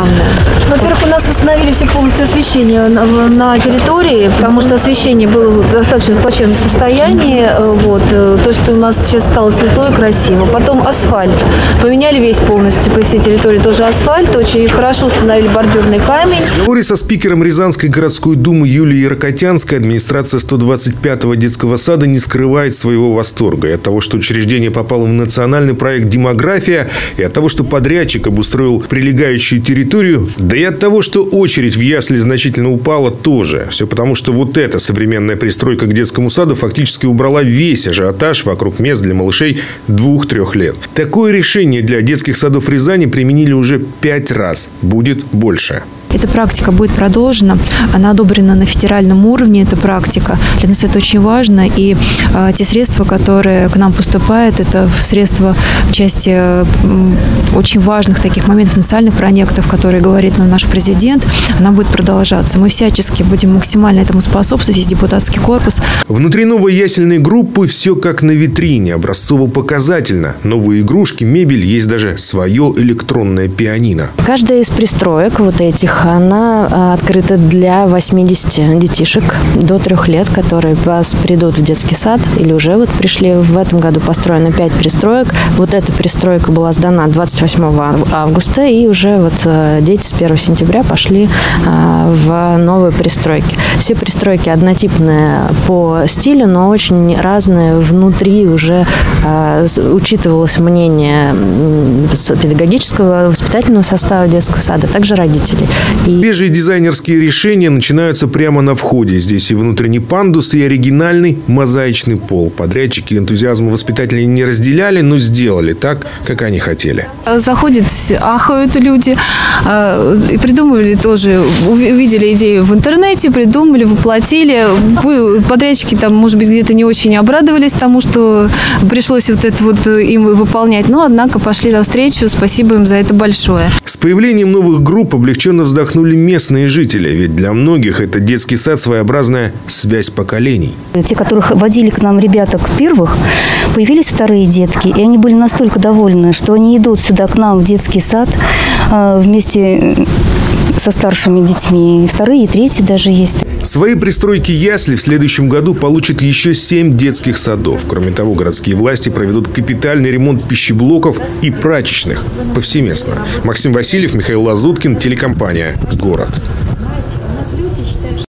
Во-первых, у нас восстановили все полностью освещение на, на территории, потому что освещение было в достаточно плачевном состоянии. Э, вот. э, То, что у нас сейчас стало светло и красиво. Потом асфальт. Поменяли весь полностью по всей территории тоже асфальт. Очень хорошо установили бордюрный камень. В разговоре со спикером Рязанской городской думы Юлией Рокотянской администрация 125-го детского сада не скрывает своего восторга и от того, что учреждение попало в национальный проект «Демография», и от того, что подрядчик обустроил прилегающую территорию, да и от того, что очередь в ясли значительно упала тоже. Все потому, что вот эта современная пристройка к детскому саду фактически убрала весь ажиотаж вокруг мест для малышей двух-трех лет. Такое решение для детских садов Рязани применили уже пять раз. Будет больше. Эта практика будет продолжена. Она одобрена на федеральном уровне, эта практика. Для нас это очень важно. И э, те средства, которые к нам поступают, это средства в части э, очень важных таких моментов, национальных проектов, которые говорит нам наш президент, она будет продолжаться. Мы всячески будем максимально этому способствовать, весь депутатский корпус. Внутри новой ясельной группы все как на витрине, образцово-показательно. Новые игрушки, мебель, есть даже свое электронное пианино. Каждая из пристроек вот этих, она а, открыта для 80 детишек до трех лет, которые вас придут в детский сад или уже вот пришли. В этом году построено 5 пристроек. Вот эта пристройка была сдана 28 ав- августа, и уже вот э, дети с 1 сентября пошли а, в новые пристройки. Все пристройки однотипные по стилю, но очень разные внутри уже а, учитывалось мнение педагогического, воспитательного состава детского сада, также родителей. Свежие дизайнерские решения начинаются прямо на входе. Здесь и внутренний пандус, и оригинальный мозаичный пол. Подрядчики энтузиазм воспитателей не разделяли, но сделали так, как они хотели. Заходят, все, ахают люди. А, и Придумывали тоже, уви- увидели идею в интернете, придумали, воплотили. Подрядчики там, может быть, где-то не очень обрадовались тому, что пришлось вот это вот им выполнять. Но, однако, пошли навстречу. Спасибо им за это большое. С появлением новых групп облегченно вздохнули местные жители, ведь для многих это детский сад своеобразная связь поколений. Те, которых водили к нам ребята к первых, появились вторые детки, и они были настолько довольны, что они идут сюда к нам в детский сад э, вместе со старшими детьми. И вторые, и третьи даже есть. Свои пристройки ясли в следующем году получат еще семь детских садов. Кроме того, городские власти проведут капитальный ремонт пищеблоков и прачечных повсеместно. Максим Васильев, Михаил Лазуткин, телекомпания «Город».